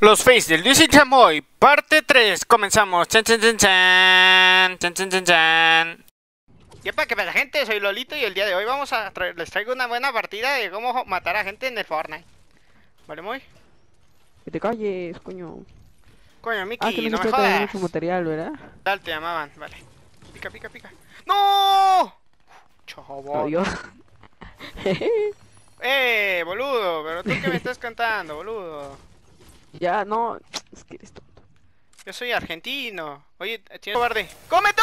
Los Face del Luis y Chamoy, parte 3. Comenzamos. Chan, chan, chan, chan. Chan, chan, chan, chan. Yepa, que pasa gente, soy Lolito y el día de hoy vamos a traer, les traigo una buena partida de cómo matar a gente en el Fortnite. ¿Vale, muy? Que te calles, coño. Coño, Mickey, Ah, que no, me jodas. mucho material, ¿verdad? Tal, te llamaban, vale. Pica, pica, pica. ¡No! Adiós. ¡Eh, boludo! ¿Pero tú qué me estás cantando, boludo? Ya, no. Es que eres tonto. Yo soy argentino. Oye, tienes cobarde. ¡Come tú!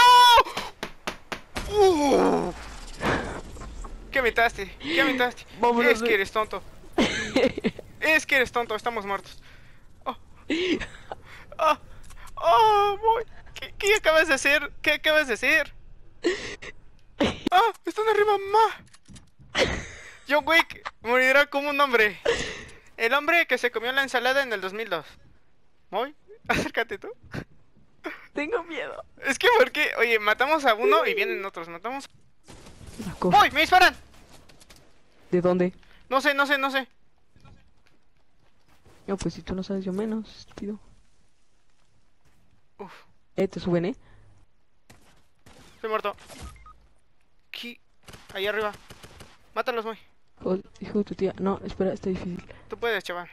Uh. ¿Qué metaste? ¿Qué metaste? Vámonos es de- que eres tonto. Es que eres tonto, estamos muertos. Oh. Oh. Oh, boy. ¿Qué, qué acabas de hacer? ¿Qué acabas de hacer? Ah, están arriba, mamá. John Wick morirá como un hombre. El hombre que se comió la ensalada en el 2002. Muy, acércate tú. Tengo miedo. Es que porque, oye, matamos a uno y vienen otros, matamos. ¡Voy! ¡Me disparan! ¿De dónde? No sé, no sé, no sé. No, pues si tú no sabes, yo menos, estúpido. Uf, Eh, te suben, ¿eh? estoy muerto. Aquí, ahí arriba. Mátalos, muy. Hijo, hijo de tu tía. No, espera, está difícil. Tú puedes, chaval.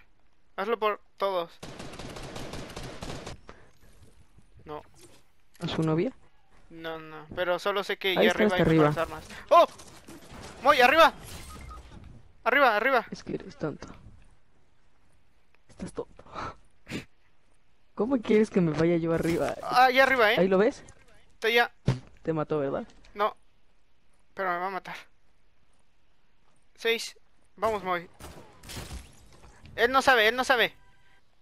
Hazlo por todos. No, ¿A su novia? no, no. Pero solo sé que Ahí ahí arriba hay arriba. armas. ¡Oh! ¡Muy arriba! Arriba, arriba. Es que eres tonto. Estás tonto. ¿Cómo quieres que me vaya yo arriba? Ah, ahí arriba, ¿Ahí ¿eh? lo ves? Estoy ya. Te mató, ¿verdad? No. Pero me va a matar. Seis. Vamos, Moy. Él no sabe, él no sabe.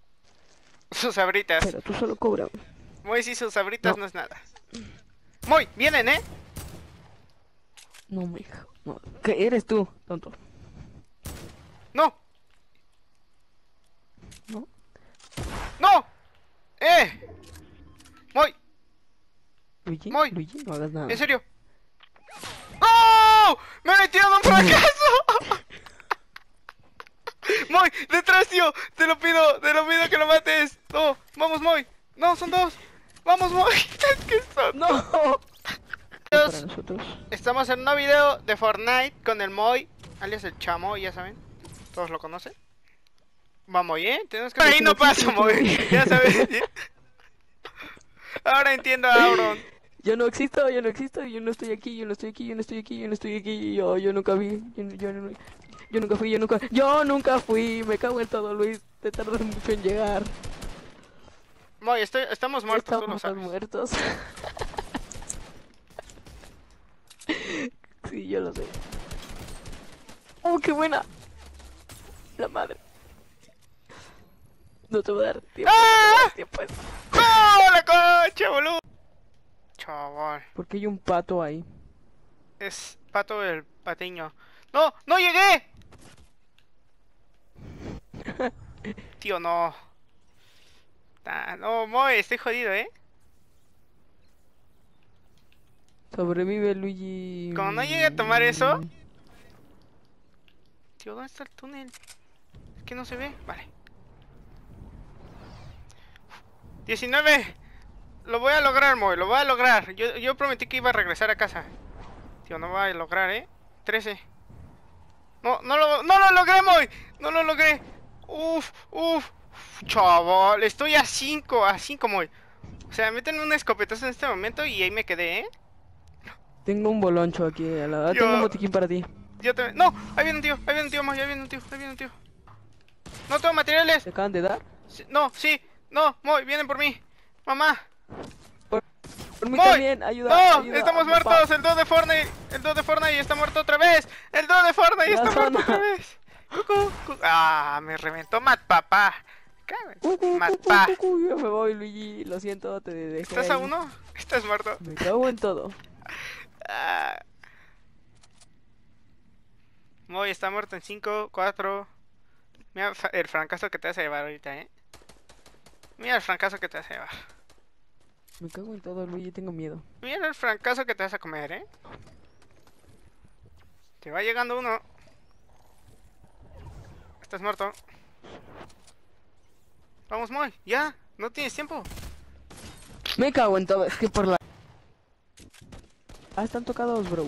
Sus sabritas. Pero tú solo cobra. Moy sí, sus sabritas no. No. es nada. Moy, vienen, ¿eh? No, mijo. No. ¿Qué eres tú, tonto? No. No. No. Eh. Moy, Luigi, Moy. Luigi, no hagas nada. en serio. ¡Oh! ¡Me metieron un fracaso! Moy, detrás, tío. Te lo pido, te lo pido que lo mates. No, vamos, Moy. No, son dos. Vamos, Moy. Es que son ¡No! dos. Estamos en un nuevo video de Fortnite con el Moy, alias el Chamo, ya saben. Todos lo conocen. Vamos, ¿eh? Tenemos que... Ahí no pasa, Moy. Ya sabes. Ahora entiendo a Auron. Yo no existo, yo no existo, yo no estoy aquí, yo no estoy aquí, yo no estoy aquí, yo no estoy aquí, yo, yo nunca vi, yo, yo, no- yo nunca fui, yo nunca, yo nunca fui, me cago en todo, Luis, te tardas mucho en llegar. Moy, estoy, estamos muertos, tú lo Estamos sabes. muertos. sí, yo lo sé. ¡Oh, qué buena! La madre. No te voy a dar tiempo, no te voy a dar tiempo. ¡Oh, la concha, boludo! Chaval, ¿Por qué hay un pato ahí? es pato el patiño. ¡No! ¡No llegué! Tío, no. Ah, no, Moy, estoy jodido, ¿eh? Sobrevive Luigi. Como no llegue a tomar eso. Tío, ¿dónde está el túnel? Es que no se ve. Vale. 19. Lo voy a lograr, Moy. Lo voy a lograr. Yo, yo prometí que iba a regresar a casa. Tío, no voy a lograr, ¿eh? 13. No, no lo, no lo logré, Moy. No lo logré. Uf, uf. Chaval, estoy a 5. A 5, Moy. O sea, meten un escopetazo en este momento y ahí me quedé, ¿eh? Tengo un boloncho aquí lado. Yo- Tengo un botiquín para ti. Yo te... ¡No! Ahí viene un tío, ahí viene un tío, Moy, ahí viene un tío, ahí viene un tío. No tengo materiales. ¿Te acaban de dar? Sí, no, sí, no, Moy, vienen por mí. Mamá. Moy. también, ayuda. No, ayuda, estamos papá. muertos. El 2 de Fortnite. El 2 de Fortnite está muerto otra vez. El 2 de Fortnite está muerto otra vez. Cucú, cu- Ah, me reventó Mat Papá. Uh, Mat Pa. uh, yo me voy, Luigi. Lo siento, te dejé. ¿Estás a uno? Estás muerto. Me cago en todo. Ah. Moy está muerto en 5, 4. Mira el francazo que te vas a llevar ahorita, eh. Mira el francazo que te vas a llevar. Me cago en todo, Luigi. Tengo miedo. Mira el francazo que te vas a comer, eh. Te va llegando uno. Estás muerto. Vamos, Moy, ya. No tienes tiempo. Me cago en todo, es que por la... Ah, están tocados, bro.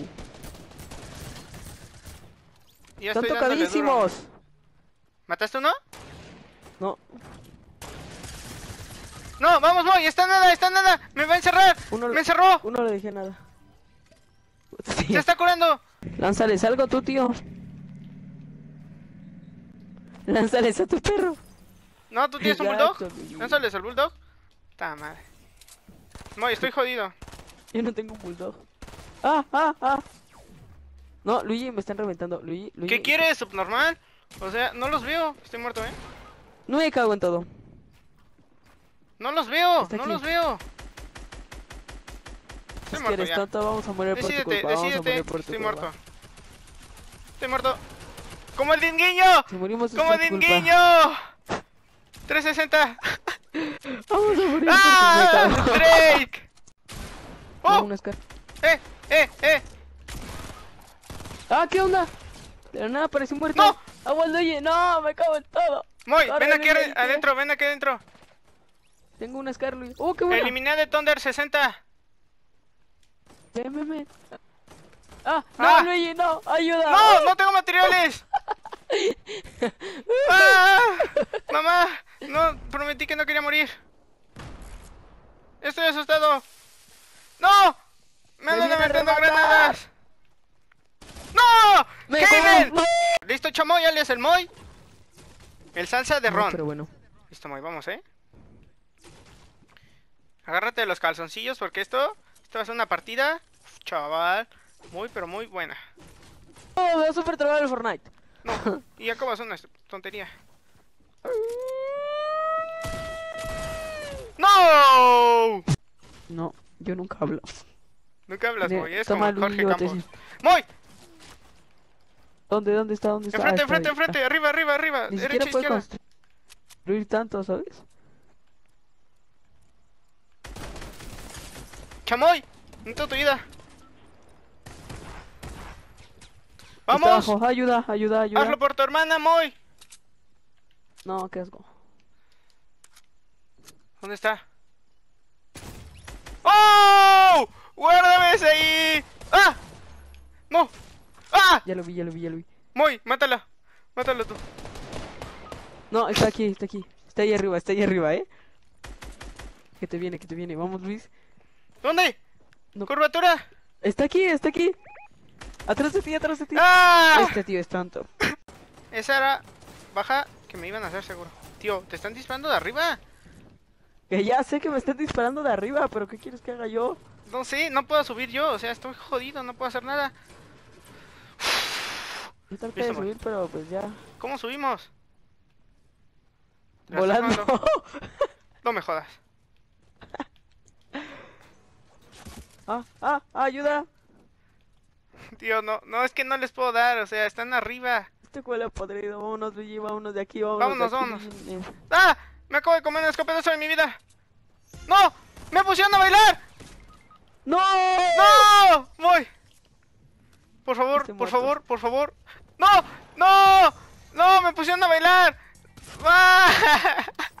Ya Están tocadísimos. ¿Mataste uno? No, No, vamos, Moy, está nada, está nada. Me va a encerrar. Uno- Me encerró. uno le dejé nada. Sí. Se está curando. Lánzales algo tú, tío. Lánzales a tu perro. No, tú tienes un bulldog. Lánzales al bulldog. Ta madre. Moy, estoy jodido. Yo no tengo un bulldog. Ah, ah, ah. No, Luigi, me están reventando. Luigi, Luigi. ¿Qué quieres, subnormal? O sea, no los veo. Estoy muerto, ¿eh? No me cago en todo. No los veo, Está no aquí. los veo. Estoy muerto eres tonto, vamos a morir por tu Decídete, culpa. Vamos a decídete. morir por tu Estoy culpa. muerto. Estoy muerto. ¡Como el dinguiño! Si morimos ¡Como el dinguiño! 360. Vamos a morir ¡Ah! por tu culpa. ¡Drake! ¡Oh! ¡Eh! ¡Eh! ¡Eh! Ah, ¿qué onda? De la nada apareció muerto. ¡No! ¡Agua Luigi! ¡No! ¡Me cago en todo! Moy, ven aquí adentro, ven aquí adentro. Tengo un Scar, Luigi. ¡Oh, qué bueno! Eliminé de Thunder 60. Ven, ven, ven. ¡Ah! ¡No, Ah. Luigi! ¡No! ¡Ayuda! ¡No! ¡No tengo materiales! ¡Ah! ¡Mamá! No, prometí que no quería morir. Estoy asustado. ¡No! ¡Me andan aventando granadas! ¡No! ¡Me ¡Kaden! como- ¿Listo, chamoy, alias el Moy? El salsa de No, ron. pero bueno. Listo, Moy, vamos, ¿eh? Agárrate de los calzoncillos porque esto... Esto va a ser una partida... uf, chaval... Muy, pero muy buena. ¡Oh, me va a super trabar el Fortnite! No, y acabas una tontería. ¡No! No, yo nunca hablo. Nunca hablas, Moy, es como Jorge Campos. ¡Moy! ¿Dónde, dónde está, dónde está? Enfrente, Ah, enfrente, enfrente, arriba, arriba, arriba, Ni derecha, izquierda. construir tanto, ¿sabes? ¡Chamoy! Necesito tu ayuda. Está ¡Vamos! abajo. Ayuda, ayuda, ayuda. ¡Hazlo por tu hermana, Moy! No, qué asco. ¿Dónde está? ¡Oh! ¡Guárdame ese ahí! ¡Ah! ¡No! ¡Ah! Ya lo vi, ya lo vi, ya lo vi. Moy, mátala. Mátalo tú. No, está aquí, está aquí. Está ahí arriba, está ahí arriba, ¿eh? Que te viene, que te viene. Vamos, Luis. ¿Dónde? No. ¿Curvatura? Está aquí, está aquí. Atrás de ti, atrás de ti. ¡Ah! Este tío es tonto. Esa era baja que me iban a hacer seguro. Tío, ¿te están disparando de arriba? Que ya sé que me están disparando de arriba, pero ¿qué quieres que haga yo? No sé, no puedo subir yo. O sea, estoy jodido, no puedo hacer nada. Yo traté de subir, pero pues ya. ¿Cómo subimos? ¿La estás Volando. No me jodas. Ah, ah, ayuda. Tío, no, no, es que no les puedo dar. O sea, están arriba. Este huele a podrido. Vámonos, Luigi, vámonos de aquí, vámonos. Vámonos, de aquí, vámonos. ¡Ah! Me acabo de comer un escopetazo de mi vida. ¡No! ¡Me pusieron a bailar! ¡No! ¡No! ¡Voy! Por favor, Estoy por muerto. favor, por favor. ¡No! ¡No! ¡No! ¡Me pusieron a bailar! ¡Ah!